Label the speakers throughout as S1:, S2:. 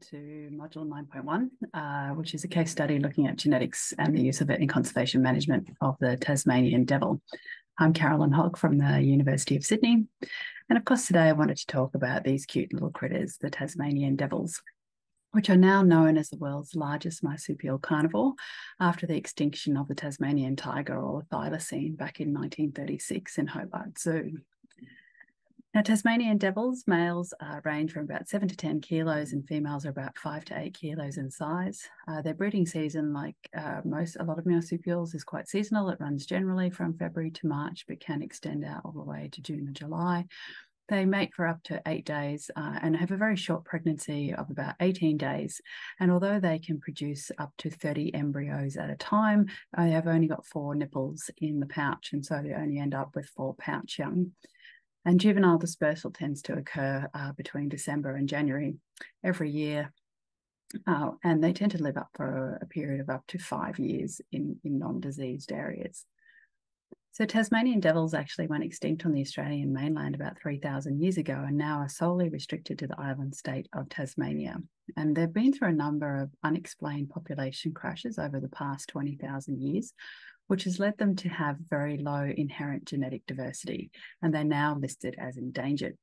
S1: to module 9.1, uh, which is a case study looking at genetics and the use of it in conservation management of the Tasmanian devil. I'm Carolyn Hogg from the University of Sydney. And of course, today I wanted to talk about these cute little critters, the Tasmanian devils, which are now known as the world's largest marsupial carnivore after the extinction of the Tasmanian tiger or thylacine back in 1936 in Hobart Zoo. Now, Tasmanian devils, males uh, range from about seven to 10 kilos and females are about five to eight kilos in size. Uh, their breeding season, like uh, most, a lot of marsupials, is quite seasonal. It runs generally from February to March, but can extend out all the way to June and July. They mate for up to eight days uh, and have a very short pregnancy of about 18 days. And although they can produce up to 30 embryos at a time, they have only got four nipples in the pouch. And so they only end up with four pouch young. And juvenile dispersal tends to occur uh, between December and January every year. Uh, and they tend to live up for a period of up to five years in, in non diseased areas. So, Tasmanian devils actually went extinct on the Australian mainland about 3,000 years ago and now are solely restricted to the island state of Tasmania. And they've been through a number of unexplained population crashes over the past 20,000 years, which has led them to have very low inherent genetic diversity, and they're now listed as endangered.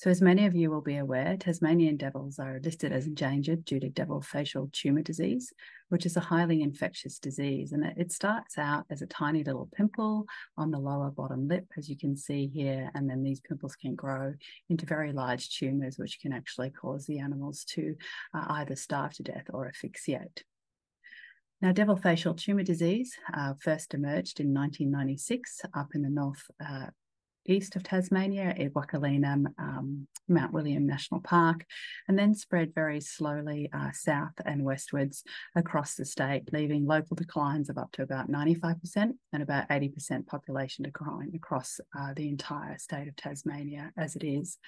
S1: So, as many of you will be aware, Tasmanian devils are listed as endangered due to devil facial tumour disease, which is a highly infectious disease. And it starts out as a tiny little pimple on the lower bottom lip, as you can see here. And then these pimples can grow into very large tumours, which can actually cause the animals to uh, either starve to death or asphyxiate. Now, devil facial tumour disease uh, first emerged in 1996 up in the north uh, east of Tasmania at wukalina um, Mount William National Park, and then spread very slowly uh, south and westwards across the state, leaving local declines of up to about 95% and about 80% population decline across uh, the entire state of Tasmania as it is.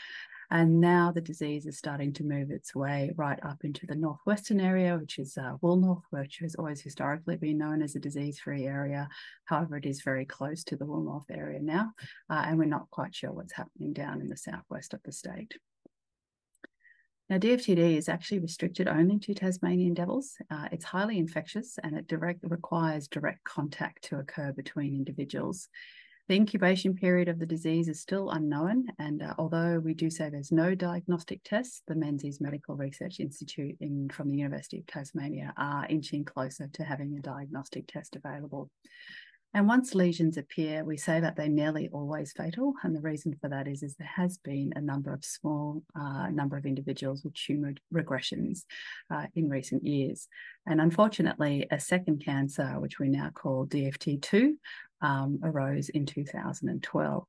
S1: And now the disease is starting to move its way right up into the northwestern area, which is uh, Woolnorth, which has always historically been known as a disease free area. However, it is very close to the Woolnorth area now, uh, and we're not quite sure what's happening down in the southwest of the state. Now, DFTD is actually restricted only to Tasmanian devils. Uh, it's highly infectious and it direct, requires direct contact to occur between individuals. The incubation period of the disease is still unknown, and uh, although we do say there's no diagnostic tests, the Menzies Medical Research Institute in, from the University of Tasmania are inching closer to having a diagnostic test available. And once lesions appear, we say that they're nearly always fatal. And the reason for that is, is there has been a number of small uh, number of individuals with tumour regressions uh, in recent years. And unfortunately, a second cancer, which we now call DFT2, um, arose in 2012.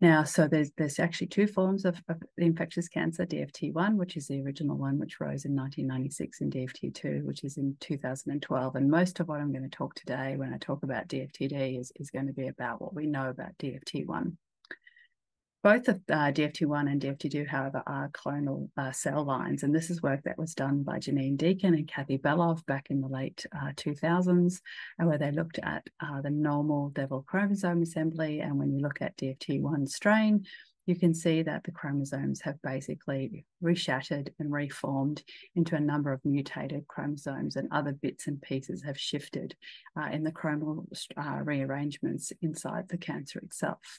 S1: Now, so there's there's actually two forms of, of infectious cancer: DFT1, which is the original one, which rose in 1996, and DFT2, which is in 2012. And most of what I'm going to talk today, when I talk about DFTD, is is going to be about what we know about DFT1. Both of uh, DFT1 and DFT2, however, are clonal uh, cell lines. And this is work that was done by Janine Deakin and Kathy Belov back in the late uh, 2000s, where they looked at uh, the normal devil chromosome assembly. And when you look at DFT1 strain, you can see that the chromosomes have basically reshattered and reformed into a number of mutated chromosomes, and other bits and pieces have shifted uh, in the chromosomal uh, rearrangements inside the cancer itself.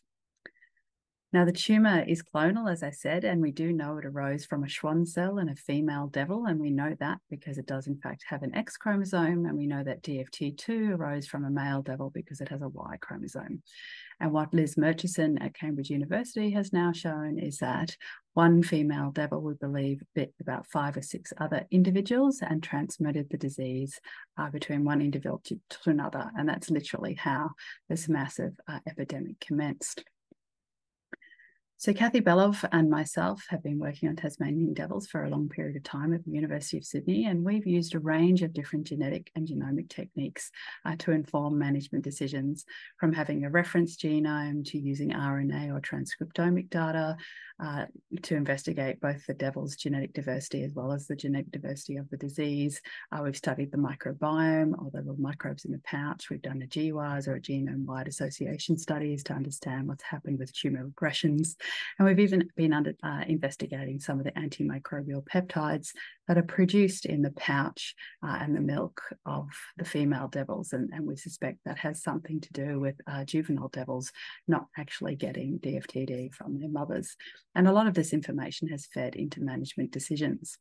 S1: Now, the tumour is clonal, as I said, and we do know it arose from a Schwann cell in a female devil. And we know that because it does, in fact, have an X chromosome. And we know that DFT2 arose from a male devil because it has a Y chromosome. And what Liz Murchison at Cambridge University has now shown is that one female devil, we believe, bit about five or six other individuals and transmitted the disease uh, between one individual to, to, another. And that's literally how this massive uh, epidemic commenced. So Kathy Belov and myself have been working on Tasmanian devils for a long period of time at the University of Sydney, and we've used a range of different genetic and genomic techniques uh, to inform management decisions, from having a reference genome to using RNA or transcriptomic data uh, to investigate both the devil's genetic diversity as well as the genetic diversity of the disease. Uh, we've studied the microbiome or the little microbes in the pouch. We've done a GWAS or a genome-wide association studies to understand what's happened with tumor regressions. And we've even been under, uh, investigating some of the antimicrobial peptides that are produced in the pouch uh, and the milk of the female devils. And, and we suspect that has something to do with uh, juvenile devils not actually getting DFTD from their mothers. And a lot of this information has fed into management decisions.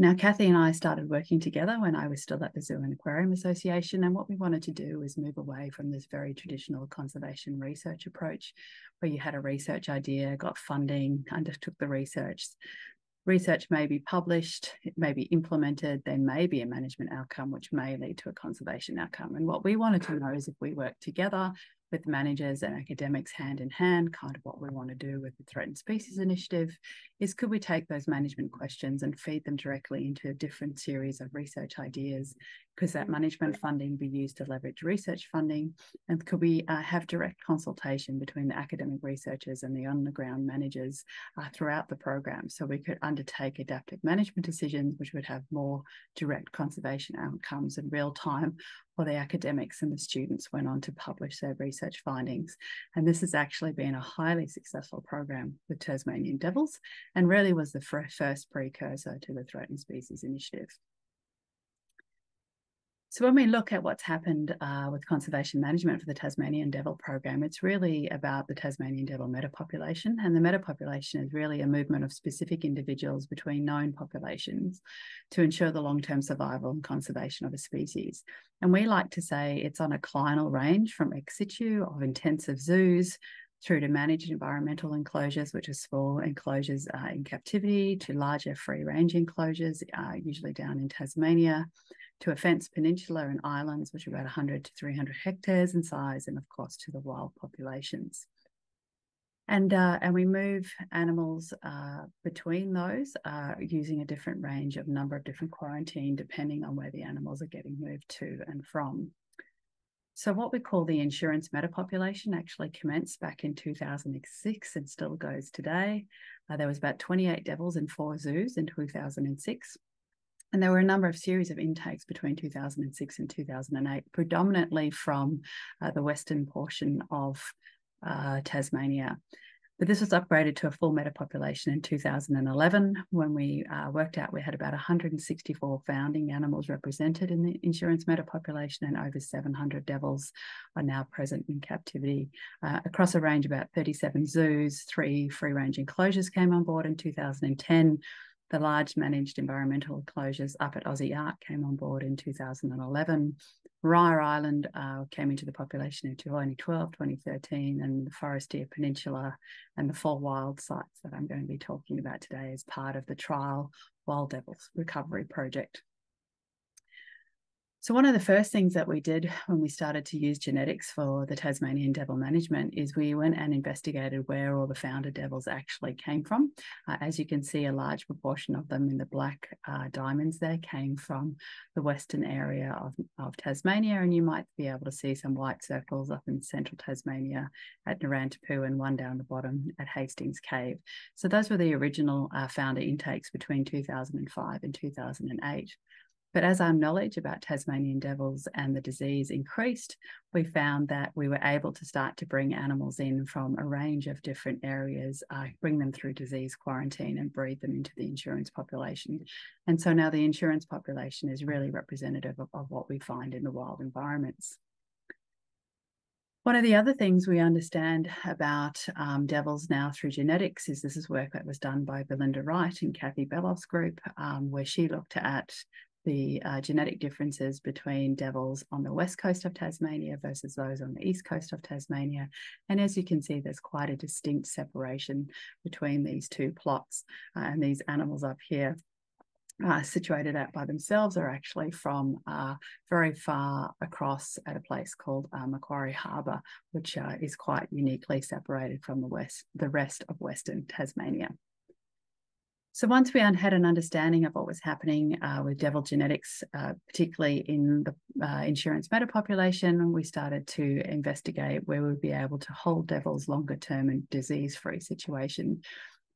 S1: Now, Kathy and I started working together when I was still at the Zoo and Aquarium Association. And what we wanted to do was move away from this very traditional conservation research approach, where you had a research idea, got funding, undertook the research. Research may be published, it may be implemented, there may be a management outcome, which may lead to a conservation outcome. And what we wanted to know is if we work together with managers and academics hand in hand, kind of what we want to do with the Threatened Species Initiative, is could we take those management questions and feed them directly into a different series of research ideas because that management funding be used to leverage research funding? And could we uh, have direct consultation between the academic researchers and the on the ground managers uh, throughout the program so we could undertake adaptive management decisions, which would have more direct conservation outcomes in real time while the academics and the students went on to publish their research findings. And this has actually been a highly successful program with Tasmanian devils and really was the first precursor to the Threatened Species Initiative. So when we look at what's happened uh, with conservation management for the Tasmanian devil program, it's really about the Tasmanian devil metapopulation. And the metapopulation is really a movement of specific individuals between known populations to ensure the long-term survival and conservation of a species. And we like to say it's on a clinal range from ex situ of intensive zoos through to managed environmental enclosures, which are small enclosures uh, in captivity, to larger free range enclosures, uh, usually down in Tasmania, to a fenced peninsula and islands, which are about 100 to 300 hectares in size, and of course to the wild populations. And, uh, and we move animals uh, between those uh, using a different range of number of different quarantine, depending on where the animals are getting moved to and from. So what we call the insurance metapopulation actually commenced back in 2006 and still goes today. Uh, there was about 28 devils in four zoos in 2006. And there were a number of series of intakes between 2006 and 2008, predominantly from uh, the western portion of uh, Tasmania. But this was upgraded to a full meta population in 2011 when we uh, worked out we had about 164 founding animals represented in the insurance meta population and over 700 devils are now present in captivity. Uh, across a range of about 37 zoos, three free range enclosures came on board in 2010 the large managed environmental closures up at Aussie Ark came on board in 2011. Maria Island uh, came into the population in 2012, 2013, and the Forestier Peninsula and the four wild sites that I'm going to be talking about today as part of the trial Wild Devils Recovery Project. So one of the first things that we did when we started to use genetics for the Tasmanian devil management is we went and investigated where all the founder devils actually came from. Uh, as you can see, a large proportion of them in the black uh, diamonds there came from the western area of, of Tasmania, and you might be able to see some white circles up in central Tasmania at Narawntapu and one down the bottom at Hastings Cave. So those were the original uh, founder intakes between 2005 and 2008. But as our knowledge about Tasmanian devils and the disease increased, we found that we were able to start to bring animals in from a range of different areas, uh, bring them through disease quarantine and breed them into the insurance population. And so now the insurance population is really representative of, of what we find in the wild environments. One of the other things we understand about um, devils now through genetics is this is work that was done by Belinda Wright and Kathy Belov's group, um, where she looked at the uh, genetic differences between devils on the west coast of Tasmania versus those on the east coast of Tasmania. And as you can see, there's quite a distinct separation between these two plots. Uh, and these animals up here uh, situated out by themselves are actually from uh, very far across at a place called uh, Macquarie Harbour, which uh, is quite uniquely separated from the west, the rest of Western Tasmania. So once we had an understanding of what was happening uh, with devil genetics, uh, particularly in the uh, insurance meta population, we started to investigate where we'd be able to hold devils longer term in disease-free situation.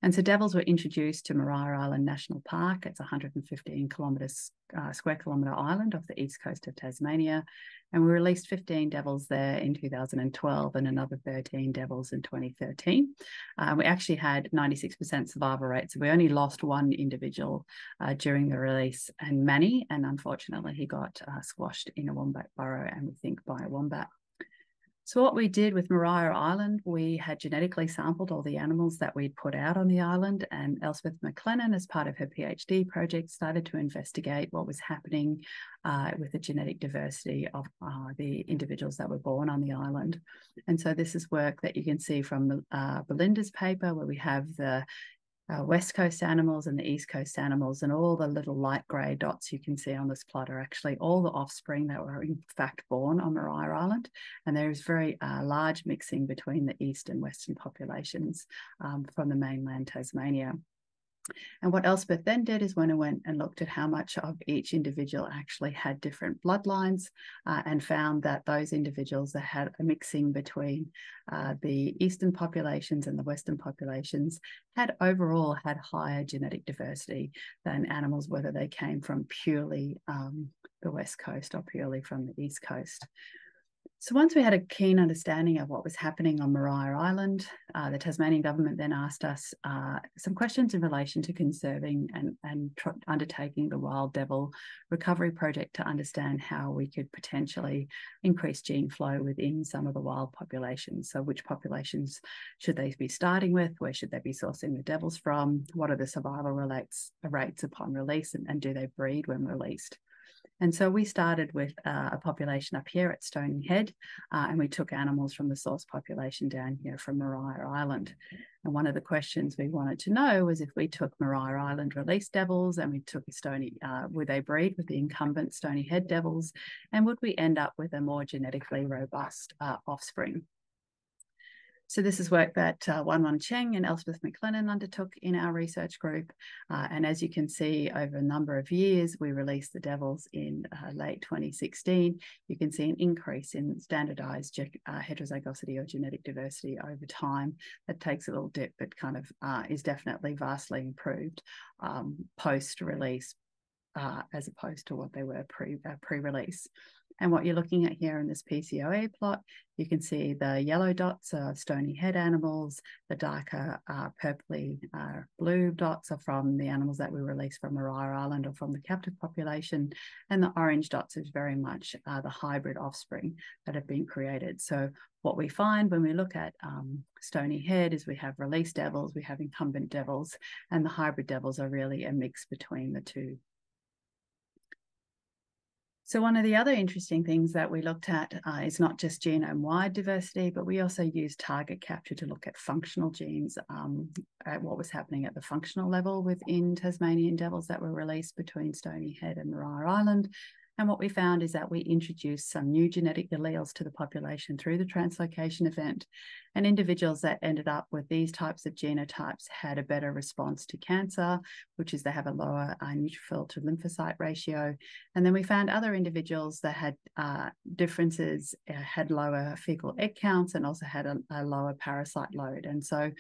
S1: And so devils were introduced to Maria Island National Park. It's 115 kilometres uh, square kilometre island off the east coast of Tasmania. And we released 15 devils there in 2012 and another 13 devils in 2013. Uh, we actually had 96% survival rate. So we only lost one individual uh, during the release, and Manny. And unfortunately, he got uh, squashed in a wombat burrow and we think by a wombat. So what we did with Maria Island, we had genetically sampled all the animals that we'd put out on the island, and Elspeth McLennan, as part of her PhD project, started to investigate what was happening uh, with the genetic diversity of uh, the individuals that were born on the island. And so this is work that you can see from uh, Belinda's paper, where we have the uh, west coast animals and the east coast animals and all the little light grey dots you can see on this plot are actually all the offspring that were in fact born on Maria Island and there is very uh, large mixing between the east and western populations um, from the mainland Tasmania. And what Elspeth then did is when I went and looked at how much of each individual actually had different bloodlines uh, and found that those individuals that had a mixing between uh, the eastern populations and the western populations had overall had higher genetic diversity than animals, whether they came from purely um, the west coast or purely from the east coast. So once we had a keen understanding of what was happening on Maria Island, uh, the Tasmanian government then asked us uh, some questions in relation to conserving and, and undertaking the wild devil recovery project to understand how we could potentially increase gene flow within some of the wild populations. So which populations should they be starting with? Where should they be sourcing the devils from? What are the survival rates, rates upon release and, and do they breed when released? And so we started with uh, a population up here at Stony Head, uh, and we took animals from the source population down here from Maria Island. And one of the questions we wanted to know was if we took Maria Island release devils and we took Stony, uh, would they breed with the incumbent Stony Head devils, and would we end up with a more genetically robust uh, offspring? So this is work that uh, Cheng and Elspeth McLennan undertook in our research group. Uh, and as you can see, over a number of years, we released the Devils in uh, late 2016. You can see an increase in standardized uh, heterozygosity or genetic diversity over time. That takes a little dip, but kind of uh, is definitely vastly improved um, post-release uh, as opposed to what they were pre, pre-release. And what you're looking at here in this PCOA plot, you can see the yellow dots are stony head animals, the darker uh, purpley uh, blue dots are from the animals that we released from Maria Island or from the captive population, and the orange dots is very much uh, the hybrid offspring that have been created. So what we find when we look at um, stony head is we have released devils, we have incumbent devils, and the hybrid devils are really a mix between the two so one of the other interesting things that we looked at uh, is not just genome-wide diversity, but we also used target capture to look at functional genes, um, at what was happening at the functional level within Tasmanian devils that were released between Stony Head and Maria Island, and what we found is that we introduced some new genetic alleles to the population through the translocation event. And individuals that ended up with these types of genotypes had a better response to cancer, which is they have a lower uh, neutrophil to lymphocyte ratio. And then we found other individuals that had uh, differences, uh, had lower fecal egg counts, and also had a, a lower parasite load. And so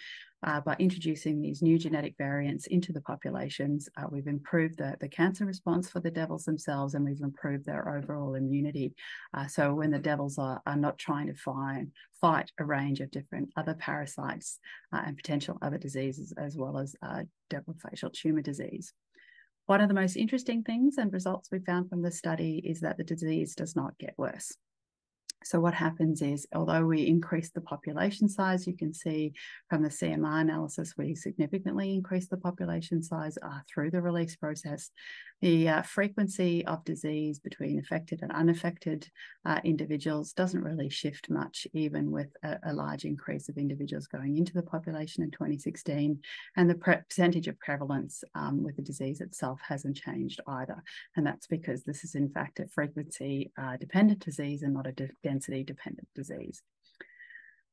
S1: uh, by introducing these new genetic variants into the populations, uh, we've improved the, the cancer response for the devils themselves and we've improved their overall immunity. Uh, so when the devils are, are not trying to find, fight a range of different other parasites uh, and potential other diseases, as well as uh, facial tumor disease. One of the most interesting things and results we found from the study is that the disease does not get worse. So what happens is, although we increase the population size, you can see from the CMR analysis, we significantly increase the population size uh, through the release process. The uh, frequency of disease between affected and unaffected uh, individuals doesn't really shift much, even with a, a, large increase of individuals going into the population in 2016. And the percentage of prevalence um, with the disease itself hasn't changed either. And that's because this is, in fact, a frequency uh, dependent disease and not a density dependent disease.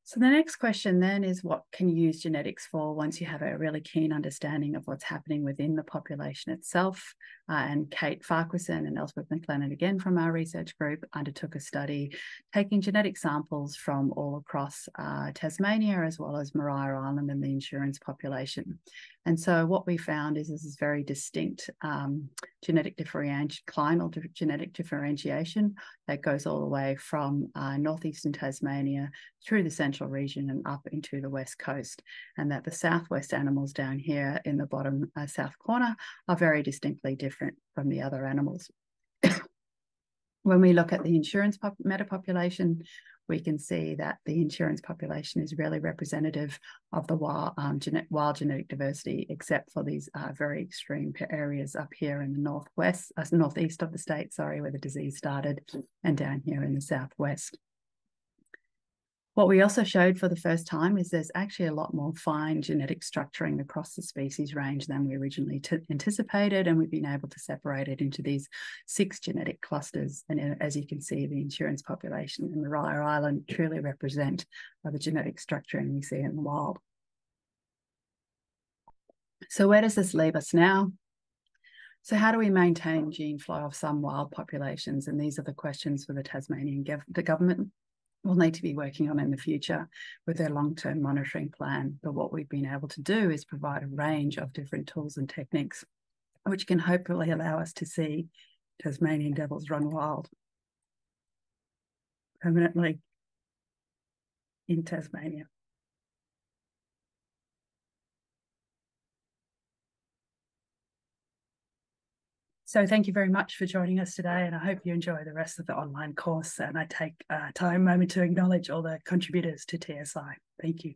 S1: So the next question then is what can you use genetics for once you have a really keen understanding of what's happening within the population itself? Uh, and Kate Farquharson and Elspeth McLennan, again from our research group, undertook a study taking genetic samples from all across uh, Tasmania as well as Maria Island and the insurance population. And so what we found is this is very distinct um, genetic differentiation, clinal genetic differentiation that goes all the way from uh, northeastern Tasmania through the central region and up into the west coast. And that the southwest animals down here in the bottom uh, south corner are very distinctly different from the other animals. when we look at the insurance pop- metapopulation, we can see that the insurance population is really representative of the wild, um, wild genetic diversity, except for these uh, very extreme areas up here in the northwest, uh, northeast of the state, sorry, where the disease started, and down here in the southwest. What we also showed for the first time is there's actually a lot more fine genetic structuring across the species range than we originally anticipated, and we've been able to separate it into these six genetic clusters. And uh, as you can see, the insurance population in Maria Island truly represent the genetic structuring we see in the wild. So where does this leave us now? So how do we maintain gene flow of some wild populations? And these are the questions for the Tasmanian gov the government will need to be working on in the future with their long-term monitoring plan. But what we've been able to do is provide a range of different tools and techniques, which can hopefully allow us to see Tasmanian devils run wild permanently in Tasmania. So thank you very much for joining us today, and I hope you enjoy the rest of the online course. And I take uh, time, moment to acknowledge all the contributors to TSI. Thank you.